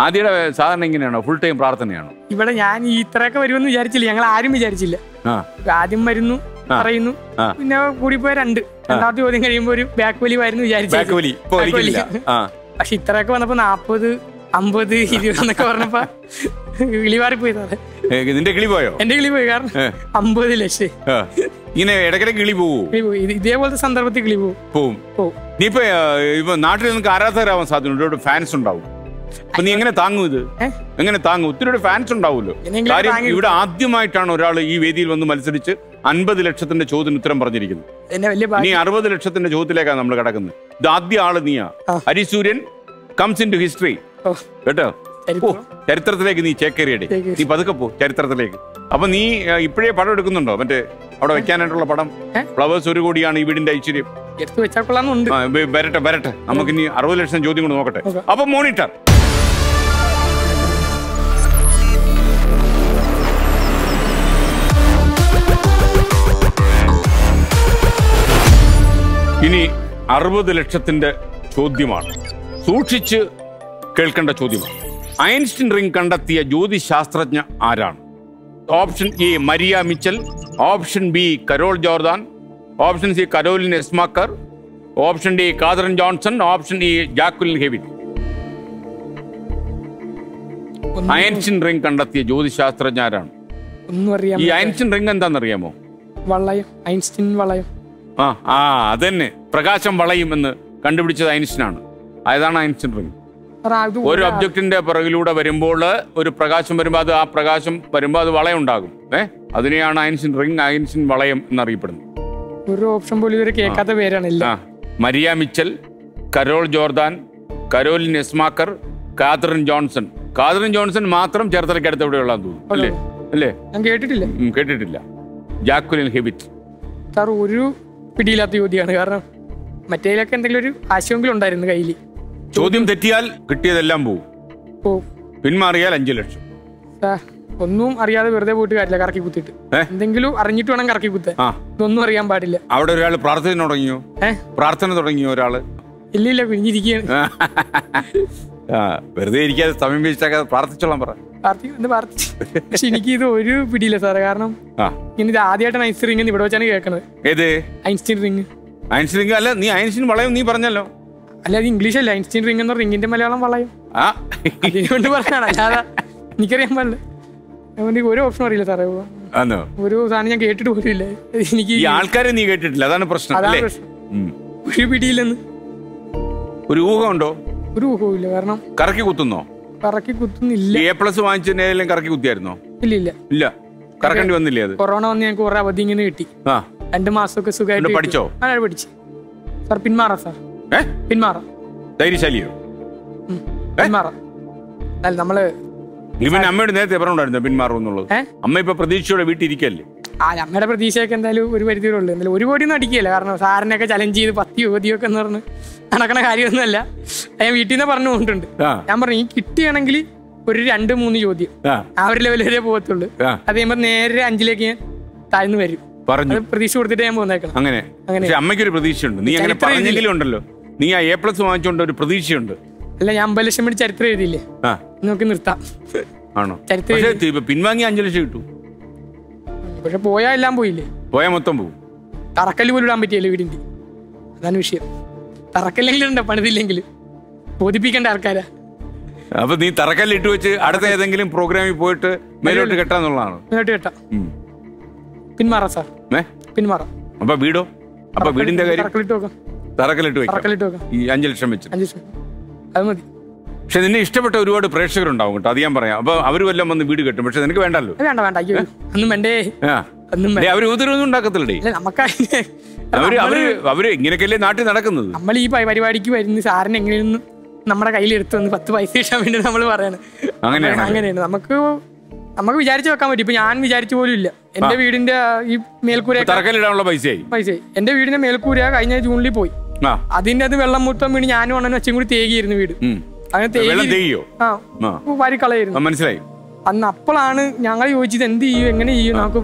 ആദ്യയുടെ സാധാരണ ഇങ്ങനെയാണോ? Full time പ്രാർത്ഥനയാണോ? ഇവിടെ ഞാൻ ഇത്രയൊക്കെ വരുമെന്ന് വിചാരിച്ചില്ല. ഞങ്ങൾ ആരും വിചാരിച്ചില്ല. ആദ്യം വരുന്നു പറയുന്നു പിന്നെ കൂടിപ്പോയ രണ്ട്. രണ്ടാമത്തെ ചോദ്യം കഴിയുമ്പോൾ ഒരു ബാക്ക് വലി വരുന്നു ബാക്ക് വിചാരിച്ചു പക്ഷെ ഇത്രയൊക്കെ വന്നപ്പോ നാപ്പത് അമ്പത് ഇരുപത് എന്നൊക്കെ പറഞ്ഞപ്പോ കിളിവാറി പോയി സാറേ നിന്റെ കിളി പോയോ? എന്റെ കിളി പോയി. കാരണം. അമ്പത് ലക്ഷം. ഇങ്ങനെ ഇടയ്ക്കിടയ്ക്ക് കിളി പോവൂ? ഇത് ഇതേപോലത്തെ സന്ദർഭത്തിൽ കിളി പോകും പോവും. പോവും. നീ ഇപ്പൊ ഇപ്പൊ നാട്ടിൽ നിനക്ക് ആരാധകരാവാൻ സാധ്യതയുണ്ട് ഫാൻസ് ഉണ്ടാവും. അപ്പൊ നീ എങ്ങനെ താങ്ങും ഇത്? എങ്ങനെ താങ്ങും? ഒത്തിരി ഫാൻസ് ഉണ്ടാവുമല്ലോ. കാര്യം ഇവിടെ ആദ്യമായിട്ടാണ് ഒരാൾ ഈ വേദിയിൽ വന്ന് മത്സരിച്ച് അൻപത് ലക്ഷത്തിന്റെ ചോദ്യത്തിന് ഉത്തരം പറഞ്ഞിരിക്കുന്നത് നീ അറുപത് ലക്ഷത്തിന്റെ ചോദ്യത്തിലേക്കാണ് നമ്മൾ കിടക്കുന്നത്. ഇത് ആദ്യ ആൾ നീയാ. Harisuryan comes in to history കേട്ടോ? ഓ ചരിത്രത്തിലേക്ക് നീ ചേക്കേറിയടി. നീ പതുക്കെ പോ ചരിത്രത്തിലേക്ക്. അപ്പൊ നീ ഇപ്പോഴേ പടം എടുക്കുന്നുണ്ടോ? മറ്റേ അവിടെ വെക്കാനായിട്ടുള്ള പടം? ഫ്ലവേഴ്സ് ഒരു കോടിയാണ് ഈ വീടിന്റെ ഐശ്വര്യം. വരട്ടെ വരട്ടെ. നമുക്ക് ഇനി അറുപത് ലക്ഷം ചോദ്യം കൂടെ നോക്കട്ടെ. നോക്കാം. അപ്പൊ മോണിറ്റർ ഇനി അറുപത് ലക്ഷത്തിന്റെ ചോദ്യമാണ്. സൂക്ഷിച്ച് കേൾക്കേണ്ട ചോദ്യമാണ്. ഐൻസ്റ്റീൻ റിംഗ് കണ്ടെത്തിയ ജ്യോതിശാസ്ത്രജ്ഞ ആരാണ്? Option A Maria Mitchell option B Carol Jordan option C Caroline Shoemaker option D Katherine Johnson option E Jacqueline Hewitt. Einstein ring കണ്ടെത്തിയ ജ്യോതിശാസ്ത്രജ്ഞ ആരാണ്? ഒന്നും അറിയാൻ ഈ ഐൻസ്റ്റീൻ റിംഗ് എന്താണെന്നറിയാമോ? വളയം ഐൻസ്റ്റീൻ വളയം ആ ആ അതന്നെ. പ്രകാശം വളയും എന്ന് കണ്ടുപിടിച്ചത് ഐൻസ്റ്റീൻ ആണ് അതാണ് ഐൻസ്റ്റീൻ റിംഗ്. ഒരു ഒബ്ജക്റ്റിന്റെ പിറകിലൂടെ വരുമ്പോൾ ഒരു പ്രകാശം വരുമ്പോൾ അത് ആ പ്രകാശം വരുമ്പോൾ അത് വളയം ഉണ്ടാകും ഏ? അതിനെയാണ് ഐൻസ്റ്റീൻ റിംഗ് ഐൻസ്റ്റീൻ വളയം എന്നറിയപ്പെടുന്നത്. ഒരു ഓപ്ഷൻ പോലും ഇവരെ കേൾക്കാത്ത ആ. Maria Mitchell Carol Jordan Caroline Shoemaker Katherine Johnson. Katherine Johnson മാത്രം ചേർത്തലക്കടുത്ത് എവിടെയുള്ള തോന്നുന്നു. അല്ലേ? അല്ലേ? ഞാൻ കേട്ടിട്ടില്ല. കേട്ടിട്ടില്ല. ജാക്കുലിൻ ഹെബിറ്റ്. സാർ ഒരു പിടിയില്ലാത്ത ചോദ്യമാണ്. കാരണം മറ്റേതിലൊക്കെ എന്തെങ്കിലും ഒരു ആശയമെങ്കിലും ഉണ്ടായിരുന്നു കയ്യിൽ ചോദ്യം തെറ്റിയാൽ കിട്ടിയതെല്ലാം പോവും. പിന്മാറിയാൽ അഞ്ചു ലക്ഷം. സാർ ഒന്നും അറിയാതെ വെറുതെ പോയിട്ട് കാര്യമില്ല കറക്കി കുത്തിട്ട് എന്തെങ്കിലും അറിഞ്ഞിട്ട് വേണം കറക്കി കുത്താൻ. ഇതൊന്നും അറിയാൻ പാടില്ല. അവിടെ ഒരാൾ പ്രാർത്ഥന തുടങ്ങിയോ? പ്രാർത്ഥന തുടങ്ങിയോ ഒരാൾ? ഇല്ല ഇല്ല പിരിഞ്ഞിരിക്കുകയാണ് വെറുതെ ഇരിക്കാതെ സമയം വേസ്റ്റാക്കാതെ പ്രാർത്ഥിച്ചോളാം പറ. പക്ഷെ എനിക്ക് ഇത് ഒരു പിടിയില്ല സാറേ. കാരണം ഇനി ഇത് ആദ്യമായിട്ടാണ് ഐൻസ്റ്റീൻ റിംഗ് ഇവിടെ വെച്ചാണ് കേൾക്കുന്നത് ഏത്? Einstein ring. Einstein ring? അല്ല നീ ഐൻസ്റ്റീൻ വളയം നീ പറഞ്ഞല്ലോ. അല്ല അത് ഇംഗ്ലീഷ് അല്ല ഐൻസ്റ്റീൻ റിംഗ് എന്ന റിംഗിന്റെ മലയാളം വളയം. ആ. അതിനുകൊണ്ട് പറഞ്ഞാണ് അല്ലാതെ എനിക്കറിയാൻ പാടില്ല. അതുകൊണ്ട് ഒരു ഓപ്ഷൻ അറിയില്ല സാറേ. ഒരു സാധനം ഞാൻ കേട്ടിട്ട് പോലും ഇല്ല എനിക്ക് ഈ ആൾക്കാരെ നീ കേട്ടിട്ടില്ല. അതാണ് പ്രശ്നം അതാണ് പ്രശ്നം. ഒരു പിടിയില്ലെന്ന്. ഒരു ഊഹമുണ്ടോ ഒരു ഊഹവും ഇല്ല കാരണം കറക്കി കുത്തുന്നോ? കറക്കി കുത്തുന്നില്ല. എ പ്ലസ് വാങ്ങിച്ചതിന്റെ ഏതെങ്കിലും കറക്കി കുത്തിയായിരുന്നോ? ഇല്ല ഇല്ല. ഇല്ല. കറക്കേണ്ടി വന്നില്ലേ അത്? കൊറോണ വന്ന് ഞങ്ങൾക്ക് കുറെ അവധി ഇങ്ങനെ കിട്ടി. ആ. രണ്ട് മാസമൊക്കെ സുഖമായിട്ട്. പഠിച്ചോ? ആ പഠിച്ചു. സാർ പിന്മാറാം സാർ. പിന്മാറാം. ധൈര്യശാലിയോ? പിന്മാറ. അല്ല നമ്മൾ ഇവൻ അമ്മയുടെ നേരത്തെ പറഞ്ഞുണ്ടായിരുന്നു പിന്മാറും എന്നുള്ളത് ഏ? അമ്മ ഇപ്പൊ പ്രതീക്ഷയോടെ വീട്ടിലിരിക്കല്ലേ ആ നമ്മുടെ പ്രതീക്ഷയൊക്കെ എന്തായാലും ഒരു പരിധിയിലും ഉള്ളൂ എന്തായാലും ഒരു കോടി ഒന്നും അടിക്കുകയില്ല. കാരണം സാറിനൊക്കെ ചലഞ്ച് ചെയ്ത് പത്ത് യുവതിയൊക്കെ എന്ന് പറഞ്ഞ് നടക്കണ കാര്യമൊന്നുമല്ല. ഞാൻ വീട്ടിൽ നിന്ന് പറഞ്ഞു പോയിട്ടുണ്ട് ഞാൻ പറഞ്ഞു ഈ കിട്ടുകയാണെങ്കിൽ ഒരു രണ്ട് മൂന്ന് ചോദ്യം ആ. ഒരു ലെവൽ വരെ പോകത്തുള്ളൂ. അത് കഴിയുമ്പോൾ നേരെ അഞ്ചിലേക്ക് ഞാൻ താഴ്ന്നു വരും. പറഞ്ഞു. പ്രതീക്ഷ കൊടുത്തിട്ട് ഞാൻ പോന്നേക്കണം. അങ്ങനെ. അങ്ങനെ. ഒരു അമ്മയ്ക്കൊരു പ്രതീക്ഷയുണ്ട്. നീ അങ്ങനെ പറഞ്ഞെങ്കിലും ഉണ്ടല്ലോ. നീ ആ എ പ്ലസ് വാങ്ങിച്ചുകൊണ്ട് ഒരു പ്രതീക്ഷയുണ്ട്. അല്ല ഞാൻ അമ്പത് ലക്ഷം വേണ്ടി ചരിത്രം എഴുതിയില്ലേ? നോക്കി നിർത്താം. ആണോ? ചരിത്രം പിൻവാങ്ങി അഞ്ചു ലക്ഷം കിട്ടു. പക്ഷെ പോയാ എല്ലാം പോയില്ലേ? പോയാൽ മൊത്തം പോകും തറക്കല്ല് പോലും ഇടാൻ പറ്റിയല്ലേ വീടിന്റെ അതാണ് വിഷയം. തറക്കല്ലെങ്കിലും ഉണ്ടോ? പണിതില്ലെങ്കിൽ ബോധിപ്പിക്കേണ്ട ആൾക്കാരാ. അപ്പൊ നീ തറക്കല്ലിട്ട് വെച്ച് അടുത്ത ഏതെങ്കിലും പ്രോഗ്രാമിൽ പോയിട്ട് മേലോട്ട് കെട്ടാന്നുള്ളതാണ് മേലോട്ട് കെട്ടാ. പിന്മാറ സാർ. പിന്മാറാം. അപ്പൊ വീടോ? അപ്പൊ വീടിന്റെ കാര്യം തറക്കല്ലിട്ട് വെക്കാം. തറക്കല്ലിട്ട് വെക്കാം. ഈ അഞ്ചു ലക്ഷം വെച്ച്. അഞ്ചു ലക്ഷം. അത് മതി. പക്ഷെ നിന്നെ ഇഷ്ടപ്പെട്ട ഒരുപാട് പ്രേക്ഷകരുണ്ടാവും കേട്ടോ. അത് ഞാൻ പറയാം. അപ്പൊ അവർ വല്ലതും വന്ന് വീട് കെട്ടും. പക്ഷെ നിനക്ക് വേണ്ടല്ലോ. വേണ്ട വേണ്ട. അയ്യോ ഒന്നും വേണ്ടേ? ഒന്നും വേണ്ട. അവർ ഊതിരൊന്നും ഉണ്ടാക്കത്തില്ലേ നമുക്ക് അവർ അവർ അവർ ഇങ്ങനെയൊക്കെയല്ലേ നാട്ടിൽ നടക്കുന്നത്? നമ്മൾ ഈ പരിപാടിക്ക് വരുന്ന സാറിന് എങ്ങനെയൊന്നും നമ്മുടെ കയ്യിൽ എടുത്തു വന്ന് പത്ത് പൈസ കിട്ടാൻ വേണ്ടി നമ്മൾ പറയണം. അങ്ങനെയാണ് അങ്ങനെയാണ്. നമുക്ക് നമുക്ക് വിചാരിച്ചു വെക്കാൻ പറ്റും. ഇപ്പൊ ഞാൻ വിചാരിച്ചു പോലും ഇല്ല. എന്റെ വീടിന്റെ ഈ മേൽക്കൂര തറക്കല്ലിടാനുള്ള പൈസയായി. പൈസ എന്റെ വീടിന്റെ മേൽക്കൂര കഴിഞ്ഞ ജൂണിൽ പോയി. അതിന്റെ അത് വെള്ളം മുട്ടം വീണ് ഞാനും അണ്ണനും അച്ഛനും കൂടി തേകിയിരുന്നു വീട്. ആ, മനസ്സിലായി. അന്ന് അപ്പോഴാണ് ഞങ്ങൾ ചോദിച്ചത് എന്ത് ചെയ്യും? എങ്ങനെ ചെയ്യും? നമുക്ക്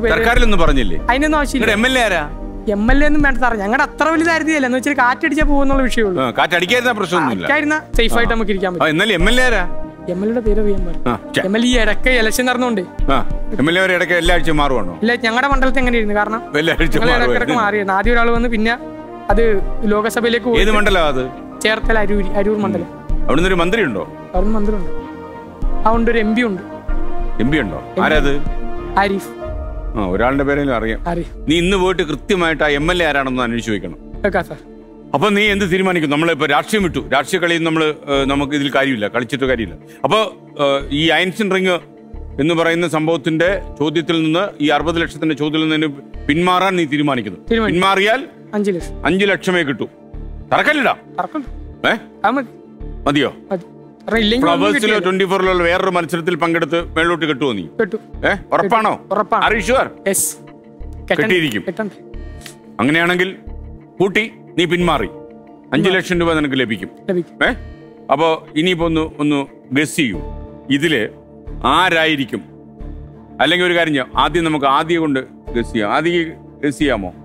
പറഞ്ഞില്ലേ? അതിനൊന്നും ആവശ്യമില്ല. എം എൽ എ ആരാ? എം എൽ എ ഒന്നും വേണ്ട സാറേ. ഞങ്ങളുടെ അത്ര വലുതായിരുന്നില്ല എന്ന് വെച്ചാൽ കാറ്റടിച്ചാൽ പോകുന്നുള്ള വിഷയമുള്ളൂ കാറ്റടിക്കായിരുന്ന പ്രശ്നമൊന്നുമില്ല. സേഫ് ആയിട്ട് നമുക്ക് ഇരിക്കാൻ പറ്റും എം എൽ എ ആരാ? എം എൽ എയുടെ പേര് അറിയാൻ ഛെ, എം എൽ ഈ ഇടയ്ക്ക് ഇലക്ഷൻ നടന്നുകൊണ്ട് എം എൽ എ ഇടയ്ക്ക് എല്ലാ ആഴ്ചയും മാറുവാണോ? ഇല്ല ഞങ്ങളുടെ മണ്ഡലത്തിൽ എങ്ങനെയായിരുന്നു കാരണം ഇടയ്ക്കിടയ്ക്ക് മാറിയിരുന്നു ആദ്യം ഒരാൾ വന്ന് പിന്നെ അത് ലോകസഭയിലേക്ക് ഏത് മണ്ഡലമാ അത്? ചേർത്തല അരൂർ അരൂർ മണ്ഡലം. അവിടുന്ന് ഒരു മന്ത്രി ഉണ്ടോ അവിടുന്ന് മന്ത്രിയുണ്ട്. അതുകൊണ്ട് ഒരു എം പി ഉണ്ട്. എം പി ഉണ്ടോ? ആരാത്? ആരിഫ്. ആ ഒരാളുടെ പേരെങ്കിലും അറിയാം. നീ ഇന്ന് പോയിട്ട് കൃത്യമായിട്ട് ആ എം എൽ എ ആരാണെന്ന് അന്വേഷിച്ച് വെക്കണം അപ്പൊ നീ എന്ത് തീരുമാനിക്കും? നമ്മളിപ്പോ രാഷ്ട്രീയം വിട്ടു. രാഷ്ട്രീയ കളിയിൽ നമ്മൾ നമുക്ക് ഇതിൽ കാര്യമില്ല. കളിച്ചിട്ട് കാര്യമില്ല. അപ്പൊ ഈ അയൻസിൻ റിങ് എന്ന് പറയുന്ന സംഭവത്തിന്റെ ചോദ്യത്തിൽ നിന്ന് ഈ അറുപത് ലക്ഷത്തിന്റെ ചോദ്യത്തിൽ നിന്ന് പിന്മാറാൻ നീ തീരുമാനിക്കുന്നു. തീരുമാനിക്കും. പിന്മാറിയാൽ അഞ്ചു ലക്ഷം. അഞ്ചു ലക്ഷമേ കിട്ടൂ. തറക്കല്ലടാ ഏഹ് മതിയോ? ഫ്ലവേഴ്സിലോ കിട്ടില്ല. ട്വന്റി ഫോറിലുള്ള വേറൊരു മത്സരത്തിൽ പങ്കെടുത്ത് മേളോട്ട് കിട്ടുമോ നീ? ഏ? ഉറപ്പാണോ? കെട്ടിയിരിക്കും. അങ്ങനെയാണെങ്കിൽ കൂട്ടി നീ പിന്മാറി. അഞ്ചു ലക്ഷം രൂപ നിനക്ക് ലഭിക്കും. ഏ? അപ്പോ ഇനിയിപ്പോ ഒന്ന് ഒന്ന് ഗസ് ചെയ്യൂ. ഇതിൽ ആരായിരിക്കും? അല്ലെങ്കിൽ ഒരു കാര്യം ചെയ്യാം. ആദ്യം നമുക്ക് ആദ്യം കൊണ്ട് ഗസ് ചെയ്യാം. ആദ്യം ഗസ് ചെയ്യാമോ?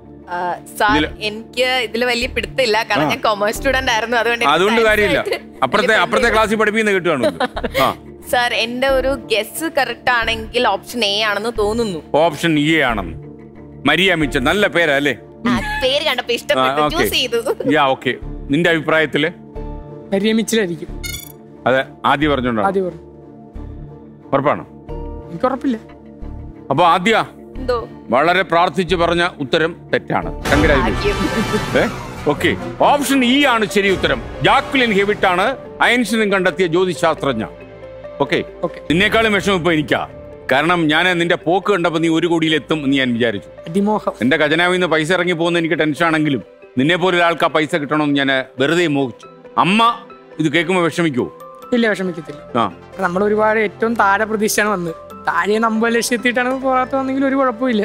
സാർ എനിക്ക് ഇതിൽ വലിയ പിടുത്തില്ല കാരണം ഞാൻ കൊമേഴ്സ് സ്റ്റുഡന്റ് ആയിരുന്നു. അതുകൊണ്ട് അതുകൊണ്ട് കാര്യമില്ല. അപ്പുറത്തെ അപ്പുറത്തെ ക്ലാസ്സിൽ പഠിപ്പിക്കുന്ന കിട്ടുകയാണ് ആ. സാർ എന്റെ ഒരു ഗസ് കറക്റ്റ് ആണെങ്കിൽ ഓപ്ഷൻ എ ആണെന്ന് തോന്നുന്നു. ഓപ്ഷൻ എ ആണെന്ന്. മരിയ മിച്ച നല്ല പേരാ അല്ലേ? ആ, പേര് കണ്ടപ്പോ ഇഷ്ടപ്പെട്ടു. ചൂസ് ചെയ്തു. യാ ഓക്കെ നിന്റെ അഭിപ്രായത്തിൽ? മരിയ മിച്ചിലായിരിക്കും. അതെ ആദ്യം പറഞ്ഞോണ്ടോ ആദ്യം പറഞ്ഞു. ഉറപ്പാണോ? എനിക്ക് ഉറപ്പില്ല. അപ്പൊ ആദ്യ എന്തോ? വളരെ പ്രാർത്ഥിച്ചു പറഞ്ഞ ഉത്തരം തെറ്റാണ്. ഓക്കെ ഓപ്ഷൻ ഇ ആണ് ശരി ഉത്തരം. ജാക്വിലിൻ ഹെവിറ്റ് ആണ് ഐൻസ്റ്റീനും കണ്ടെത്തിയ ജ്യോതിശാസ്ത്രജ്ഞ. ഓക്കെ ഓക്കെ നിന്നേക്കാളും വിഷമം ഇപ്പൊ എനിക്കാ. കാരണം ഞാൻ നിന്റെ പോക്ക് കണ്ടപ്പോ നീ ഒരു കോടിയിലെത്തും എന്ന് ഞാൻ വിചാരിച്ചു. അതിമോഹം എന്റെ ഖജനാവിൽ നിന്ന് പൈസ ഇറങ്ങി പോകുന്ന എനിക്ക് ടെൻഷൻ ആണെങ്കിലും നിന്നെ പോലെ ഒരാൾക്ക് ആ പൈസ കിട്ടണമെന്ന് ഞാൻ വെറുതെ മോഹിച്ചു. അമ്മ ഇത് കേൾക്കുമ്പോൾ വിഷമിക്കുവോ? ഇല്ല വിഷമിക്കത്തില്ല. നമ്മൾ ഒരുപാട് ഏറ്റവും താഴെ പ്രതീക്ഷയാണ് വന്നത്. താഴെ അമ്പത് ലക്ഷം എത്തിയിട്ടാണ് പുറത്ത് വന്നെങ്കിൽ ഒരു കുഴപ്പമില്ല.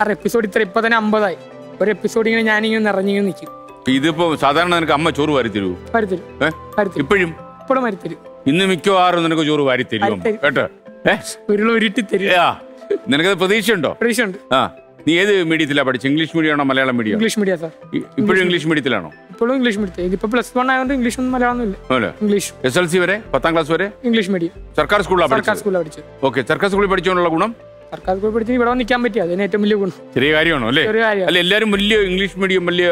കാരണം എപ്പിസോഡ് ഇത്ര ഇപ്പൊ തന്നെ അമ്പതായി. ഒരു എപ്പിസോഡ് ഇങ്ങനെ ഞാനിങ്ങനെ നിറഞ്ഞിങ്ങനെ നിൽക്കും ഇതിപ്പോ സാധാരണ നിനക്ക് അമ്മ ചോറ് വാരി തരൂ വരുത്തരും വരുത്തരും. ഇപ്പോഴും? ഇപ്പോഴും വരുത്തരും. ഇന്ന് മിക്കവാറും നിനക്ക് ചോറ് വാരി തരും കേട്ടോ? ഏ? ഉരുള തരിക തരും. നിനക്കത് പ്രതീക്ഷയുണ്ടോ? പ്രതീക്ഷയുണ്ട്. ആ. നീ ഏത് മീഡിയത്തിലാണ് പഠിച്ചത് ഇംഗ്ലീഷ് മീഡിയം ആണോ Malayalam medium English media sir ഇപ്പോഴും ഇംഗ്ലീഷ് മീഡിയത്തിലാണോ ഇപ്പോഴും ഇംഗ്ലീഷ് മീഡിയത്തിൽ ഇതിപ്പോ പ്ലസ് വൺ ആയതുകൊണ്ട് ഇംഗ്ലീഷ് ഒന്നും മലയാളം ഇല്ല അല്ലേ? ഇംഗ്ലീഷ് എസ് എൽ സി വരെ? പത്താം ക്ലാസ് വരെ? ഇംഗ്ലീഷ് മീഡിയം സർക്കാർ സ്കൂളിലാണ് സർക്കാർ സ്കൂളിലാണ് പഠിച്ചത്. ഓക്കെ സർക്കാർ സ്കൂളിൽ പഠിച്ചുകൊണ്ടുള്ള ഗുണം? സർക്കാർ സ്കൂളിൽ പഠിച്ച് ഇവിടെ നിൽക്കാൻ പറ്റിയ? അതിന് ഏറ്റവും വലിയ ഗുണം. ചെറിയ കാര്യമാണോ അല്ലേ? അല്ല എല്ലാവരും വലിയ ഇംഗ്ലീഷ് മീഡിയം വലിയ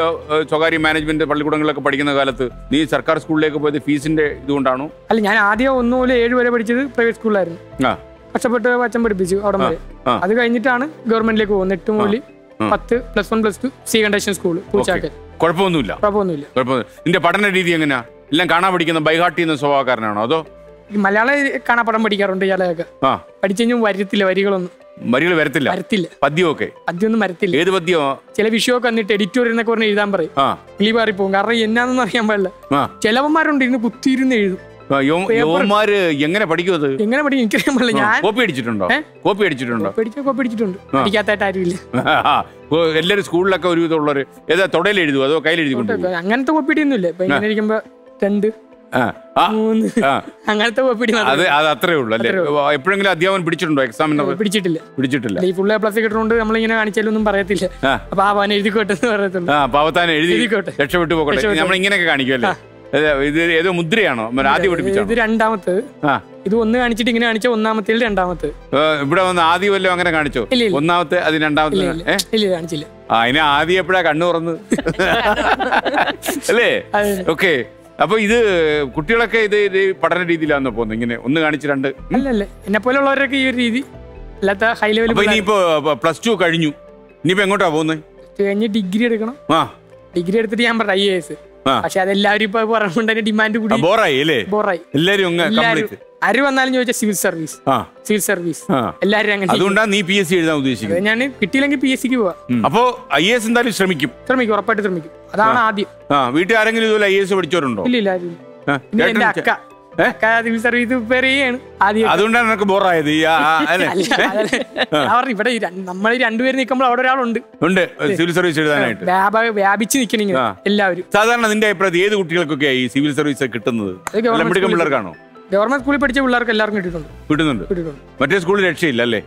സ്വകാര്യ മാനേജ്മെന്റ് പള്ളിക്കൂടങ്ങളിലൊക്കെ പഠിക്കുന്ന കാലത്ത് നീ സർക്കാർ സ്കൂളിലേക്ക് പോയത് ഫീസിന്റെ ഇതുകൊണ്ടാണോ? അല്ല ഞാൻ ആദ്യം ഒന്നുപോലെ ഏഴ് വരെ പഠിച്ചത് പ്രൈവറ്റ് സ്കൂളിലായിരുന്നു ആ. കഷ്ടപ്പെട്ട് അച്ഛൻ പഠിപ്പിച്ചു അവിടെ വരെ. അത് കഴിഞ്ഞിട്ടാണ് ഗവൺമെന്റിലേക്ക് പോകുന്നത്. എട്ട് മൂലി പത്ത് plus one plus two C condition school Poochakkal. കുഴപ്പമൊന്നുമില്ല. കുഴപ്പമൊന്നുമില്ല. കുഴപ്പമൊന്നും നിന്റെ പഠന രീതി എങ്ങനെയാ എല്ലാം കാണാൻ പഠിക്കുന്ന ബൈഹാർട്ട് ചെയ്യുന്ന സ്വഭാവക്കാരനാണോ അതോ? മലയാളം പടം പഠിക്കാറുണ്ട് ഇയാളെയൊക്കെ. പഠിച്ചു കഴിഞ്ഞാൽ വരത്തില്ല വരികളൊന്നും. വരികൾ വരത്തില്ല? വരത്തില്ല. പദ്യമൊക്കെ? പദ്യമൊന്നും വരത്തില്ല. ഏത് പദ്യോ ചില വിഷയമൊക്കെ വന്നിട്ട് എഡിറ്റോറിയൽ എന്നൊക്കെ പറഞ്ഞ് എഴുതാൻ പറയും. കിളി മാറിപ്പോകും കാരണം എന്നാന്നൊന്നും അറിയാൻ പാടില്ല. ചിലവന്മാരുണ്ട് ഇരുന്ന് കുത്തിയിരുന്ന് എഴുതും. ആ, യോ- യോമാര് എങ്ങനെ പഠിക്കും അത്? എങ്ങനെ പഠിക്കും? എനിക്കറിയാമല്ലോ ഞാൻ കോപ്പി അടിച്ചിട്ടുണ്ടോ? കോപ്പി അടിച്ചിട്ടുണ്ടോ? കോപ്പി അടിച്ചിട്ടുണ്ട്. പഠിക്കാത്തായിട്ട് ആരുമില്ല. എല്ലാവരും സ്കൂളിലൊക്കെ ഒരു വിധമുള്ളവര് ഏതാ തൊടയിൽ എഴുതുമോ അതോ കയ്യിൽ എഴുതി അങ്ങനത്തെ കോപ്പിടിയൊന്നുമില്ല ഇപ്പൊ ഇങ്ങനെ ഇരിക്കുമ്പോ രണ്ട് അങ്ങനത്തെ അത് അത് അത്രേ ഉള്ളൂ അല്ലേ? എപ്പോഴെങ്കിലും അധ്യാപനം പിടിച്ചിട്ടുണ്ടോ എക്സാമിന് പിടിച്ചിട്ടില്ല. പിടിച്ചിട്ടില്ല. ഈ ഫുൾ എ പ്ലസ് കിട്ടുന്നോണ്ട് നമ്മളിങ്ങനെ കാണിച്ചാലൊന്നും പറയത്തില്ല. ഒന്നും അപ്പൊ ആ അവൻ എഴുതിക്കോട്ടെ എന്ന് പറയത്തുള്ളൂ പാവത്താൻ എഴുതി. രക്ഷപ്പെട്ടു പോകട്ടെ. നമ്മൾ ഇങ്ങനെയൊക്കെ കാണിക്കും അല്ലേ ഏതാ, ഇത് ഏതോ മുദ്രയാണോ? ആദ്യം ആദ്യം ഇത് രണ്ടാമത്തെ. ഇത് ഒന്ന് കാണിച്ചിട്ട് ഇങ്ങനെ കാണിച്ച ഒന്നാമത്തേൽ രണ്ടാമത്തെ. ഇവിടെ വന്ന് ആദ്യം വല്ലതും അങ്ങനെ കാണിച്ചോ. ഒന്നാമത്തെ അത് രണ്ടാമത്തെ കാണിച്ചില്ല. ആ അതിനെ ആദ്യം എപ്പോഴാ കണ്ണു തുറന്ന്? അല്ലേ. ഓക്കെ. അപ്പൊ ഇത് കുട്ടികളൊക്കെ ഇത് പഠന രീതിയിലാണോ പോകുന്നത് ഇങ്ങനെ ഒന്ന് കാണിച്ച് രണ്ട്. അല്ലല്ലേ എന്നെ പോലുള്ളവരൊക്കെ ഈ ഒരു രീതി. അല്ലാത്ത ഹൈ ലെവൽ ഇനിയിപ്പോ പ്ലസ് ടു കഴിഞ്ഞു. ഇനിയിപ്പോ എങ്ങോട്ടാ പോകുന്നത് കഴിഞ്ഞ് ഡിഗ്രി എടുക്കണം. ആ. ഡിഗ്രി എടുത്തിട്ട് ഞാൻ പറഞ്ഞു ഐ എ എസ്. പക്ഷെ അതെല്ലാവരും ഇപ്പൊ ഡിമാൻഡ് കൂടി ബോറായി അല്ലേ? ബോറായി. എല്ലാവരും ആര് വന്നാലും ചോദിച്ചാൽ സിവിൽ സർവീസ് സിവിൽ സർവീസ് എല്ലാരും എല്ലാവരും അങ്ങനെ അതുകൊണ്ടാണ് നീ പി എസ് സി എഴുതാൻ ഉദ്ദേശിക്കുന്നത്? ഞാൻ കിട്ടിയില്ലെങ്കിൽ പി എസ് സിക്ക് പോവാ. അപ്പോ ഐ എസ് എന്തായാലും ശ്രമിക്കും. ശ്രമിക്കും ഉറപ്പായിട്ട് ശ്രമിക്കും. അതാണ് ആദ്യം. വീട്ടിൽ ആരെങ്കിലും ഇതുപോലെ ഐ എസ് പഠിച്ചവരുണ്ടോ? ഇല്ല ഇല്ല എന്റെ അക്ക. ഏ? അക്ക സിവിൽ സർവീസ് പ്രിപ്പയർ ചെയ്യാണ് ആദ്യം അതുകൊണ്ടാണ് നിനക്ക് ബോറായത്. പറഞ്ഞു ഇവിടെ നമ്മൾ രണ്ടുപേര് നിൽക്കുമ്പോൾ അവിടെ ഒരാളുണ്ട്. ഉണ്ട്. സിവിൽ സർവീസ് എഴുതാനായിട്ട്. വ്യാപ വ്യാപിച്ച് നിൽക്കണെങ്കിൽ എല്ലാവരും. സാധാരണ നിന്റെ അഭിപ്രായത്തിൽ ഏത് കുട്ടികൾക്കൊക്കെ ഈ സിവിൽ സർവീസ് കിട്ടുന്നത്? പിള്ളേർക്കാണോ? ഗവൺമെന്റ് സ്കൂളിൽ പഠിച്ച പിള്ളേർക്ക് എല്ലാവർക്കും കിട്ടിയിട്ടുണ്ട്. കിട്ടുന്നുണ്ട്. കിട്ടിയിട്ടുണ്ട്. മറ്റേ സ്കൂളിൽ രക്ഷയില്ല അല്ലേ?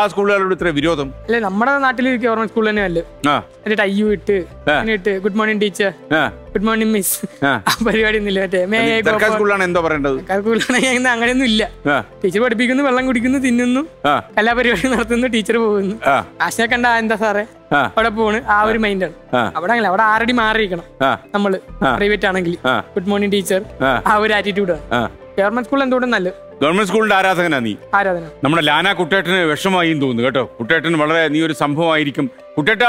ആ സ്കൂളുകളോട് ഇത്ര വിരോധം? അല്ലെ നമ്മുടെ നാട്ടിൽ ഗവൺമെന്റ് സ്കൂൾ തന്നെ അല്ലേ ആ. മറ്റേ ഇട്ട് ഇട്ട് good morning teacher good morning miss പരിപാടി ഒന്നുമില്ല. മറ്റേ സ്കൂളിലാണ് എന്തോ പറയേണ്ടത്? സ്കൂളിലാണെങ്കിൽ അങ്ങനെയൊന്നും ഇല്ല. ടീച്ചർ പഠിപ്പിക്കുന്നു വെള്ളം കുടിക്കുന്നു തിന്നുന്നു. കലാപരിപാടി നടത്തുന്നു ടീച്ചർ പോകുന്നു. ആശനെ കണ്ട എന്താ സാറേ? അവിടെ പോണ് ആ ഒരു മൈൻഡാണ്. ആണ് അവിടെ അങ്ങനെ അവിടെ ആരടി മാറിയിരിക്കണം. നമ്മൾ പ്രൈവറ്റ് ആണെങ്കിൽ. ഗുഡ് മോർണിംഗ് ടീച്ചർ ആ. ഒരു ആറ്റിറ്റ്യൂഡാണ് ഗവൺമെന്റ് സ്കൂളിൽ എന്തുകൊണ്ടും നല്ലത് ഗവൺമെന്റ് സ്കൂളിന്റെ ആരാധകനാ നീ? ആരാധന? നമ്മുടെ ലാന കുട്ടേട്ടന് വിഷമായി തോന്നുന്നു കേട്ടോ. കുട്ടേട്ടൻ വളരെ നീ ഒരു സംഭവമായിരിക്കും. കുട്ടേട്ട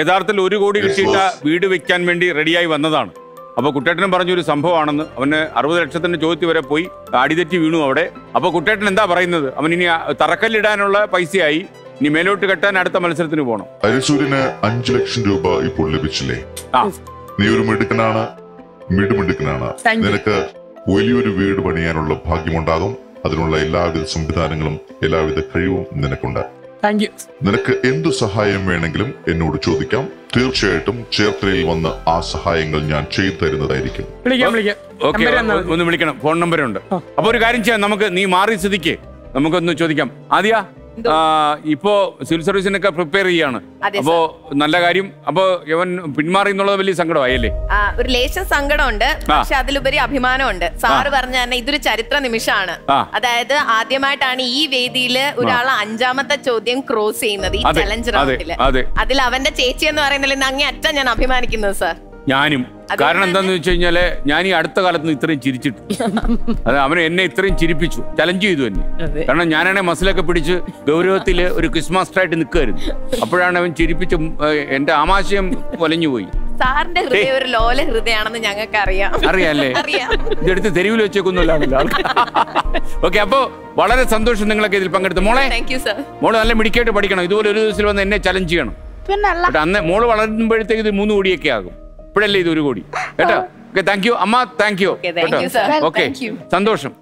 യഥാർത്ഥത്തിൽ ഒരു കോടി കിട്ടിയിട്ട വീട് വെക്കാൻ വേണ്ടി റെഡിയായി വന്നതാണ്. അപ്പൊ കുട്ടേട്ടൻ പറഞ്ഞൊരു സംഭവമാണെന്ന് അവന് അറുപത് ലക്ഷത്തിന്റെ ചോദ്യത്തിൽ വരെ പോയി അടിതെറ്റി വീണു അവിടെ. അപ്പൊ കുട്ടേട്ടൻ എന്താ പറയുന്നത്? അവൻ ഇനി തറക്കല്ലിടാനുള്ള പൈസയായി. ഇനി മേലോട്ട് കെട്ടാൻ അടുത്ത മത്സരത്തിന് പോകണം അഞ്ചു ലക്ഷം രൂപ ഇപ്പോൾ ലഭിച്ചില്ലേ? നീ ഒരു മിടുക്കനാണ്. മിടുമിടുക്കനാണ്. നിനക്ക് വലിയൊരു വീട് പണിയാനുള്ള ഭാഗ്യമുണ്ടാകും. അതിനുള്ള എല്ലാവിധ സംവിധാനങ്ങളും എല്ലാവിധ കഴിവും നിനക്കുണ്ട്. താങ്ക് യു നിനക്ക് എന്തു സഹായം വേണമെങ്കിലും എന്നോട് ചോദിക്കാം. തീർച്ചയായിട്ടും ചേർത്തലയിൽ വന്ന് ആ സഹായങ്ങൾ ഞാൻ ചെയ്തു തരുന്നതായിരിക്കും. വിളിക്കാം വിളിക്കാം. ഓക്കെ നമ്പർ ഒന്ന് വിളിക്കണം. ഫോൺ നമ്പറുണ്ട് അപ്പൊ ഒരു കാര്യം ചെയ്യാം. നമുക്ക് നീ മാറി സ്ഥിതിക്ക്. നമുക്കൊന്ന് ചോദിക്കാം. ആദ്യ ഇപ്പോ സിവിൽ സർവീസിനൊക്കെ പ്രിപ്പയർ ചെയ്യാണ്. അപ്പോ നല്ല കാര്യം അപ്പോ ഇവൻ പിന്മാറി എന്നുള്ളത് വലിയ സങ്കടമായല്ലേ? ഒരു ലേശം സങ്കടമുണ്ട് പക്ഷെ അതിലുപരി അഭിമാനമുണ്ട്. സാറ് പറഞ്ഞ തന്നെ ഇതൊരു ചരിത്ര നിമിഷമാണ്. അതായത് ആദ്യമായിട്ടാണ് ഈ വേദിയിൽ ഒരാൾ അഞ്ചാമത്തെ ചോദ്യം ക്രോസ് ചെയ്യുന്നത് ഈ ചലഞ്ചറിൽ ചലഞ്ച് റൗണ്ടിൽ. അതിൽ അവന്റെ ചേച്ചി എന്ന് പറയുന്നതിൽ നിന്ന് അങ്ങേ അറ്റം ഞാൻ അഭിമാനിക്കുന്നത് സാർ. ഞാനും കാരണം എന്താന്ന് വെച്ച് കഴിഞ്ഞാൽ ഞാൻ ഈ അടുത്ത കാലത്ത് ഇത്രയും ചിരിച്ചിട്ടു. അത് അവനെ എന്നെ ഇത്രയും ചിരിപ്പിച്ചു. ചലഞ്ച് ചെയ്തു എന്നെ. കാരണം ഞാനാണെ മസിലൊക്കെ പിടിച്ച് ഗൗരവത്തിൽ ഒരു ക്രിസ്മസ് മാസ്റ്ററായിട്ട് നിൽക്കുമായിരുന്നു അപ്പോഴാണ് അവൻ ചിരിപ്പിച്ച് എന്റെ ആമാശയം കൊലഞ്ഞുപോയി സാറിന്റെ ഹൃദയം ഒരു ലോല ഹൃദയാണെന്ന് ഞങ്ങൾക്ക് അറിയാം അറിയാല്ലേ? ഇത് ഇതെടുത്ത് തെരുവിൽ വെച്ചേക്കൊന്നുമില്ല ഓക്കെ അപ്പോ വളരെ സന്തോഷം നിങ്ങളൊക്കെ ഇതിൽ പങ്കെടുത്തു. മോളെ മോൾ നല്ല മിടിക്കായിട്ട് പഠിക്കണം. ഇതുപോലെ ഒരു ദിവസം വന്ന് എന്നെ ചലഞ്ച് ചെയ്യണം. അന്ന് മോൾ വളരുമ്പോഴത്തേക്ക് ഇത് മൂന്ന് കോടിയൊക്കെ ആകും. ഇപ്പോഴല്ലേ ഇത് ഒരു കോടി? കേട്ടോ? ഓക്കെ താങ്ക് യു അമ്മ താങ്ക് യു ഓക്കെ സന്തോഷം.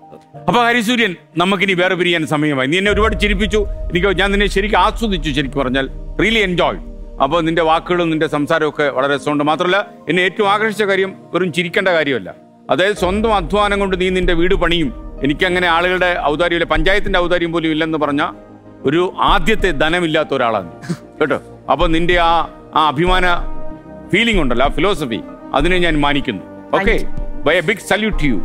അപ്പൊ ഹരിസൂര്യൻ നമുക്കിനി വേറെ പിരിയാൻ സമയമായി. നീ എന്നെ ഒരുപാട് ചിരിപ്പിച്ചു. എനിക്ക് ഞാൻ നിന്നെ ശരിക്കും ആസ്വദിച്ചു ശരിക്കും പറഞ്ഞാൽ. റിയലി എൻജോയ് അപ്പോൾ നിന്റെ വാക്കുകളും നിന്റെ സംസാരവും ഒക്കെ വളരെ രസമുണ്ട്. മാത്രമല്ല എന്നെ ഏറ്റവും ആകർഷിച്ച കാര്യം വെറും ചിരിക്കേണ്ട കാര്യമല്ല. അതായത് സ്വന്തം അധ്വാനം കൊണ്ട് നീ നിന്റെ വീട് പണിയും. എനിക്കങ്ങനെ ആളുകളുടെ ഔദാര്യമില്ല പഞ്ചായത്തിന്റെ ഔദാര്യം പോലും ഇല്ലെന്ന് പറഞ്ഞ ഒരു ആദ്യത്തെ ധനമില്ലാത്ത ഒരാളാണ് കേട്ടോ? അപ്പൊ നിന്റെ ആ ആ അഭിമാന ഫീലിംഗ് ഉണ്ടല്ലോ ആ ഫിലോസഫി അതിനെ ഞാൻ മാനിക്കുന്നു. Okay bye a big salute you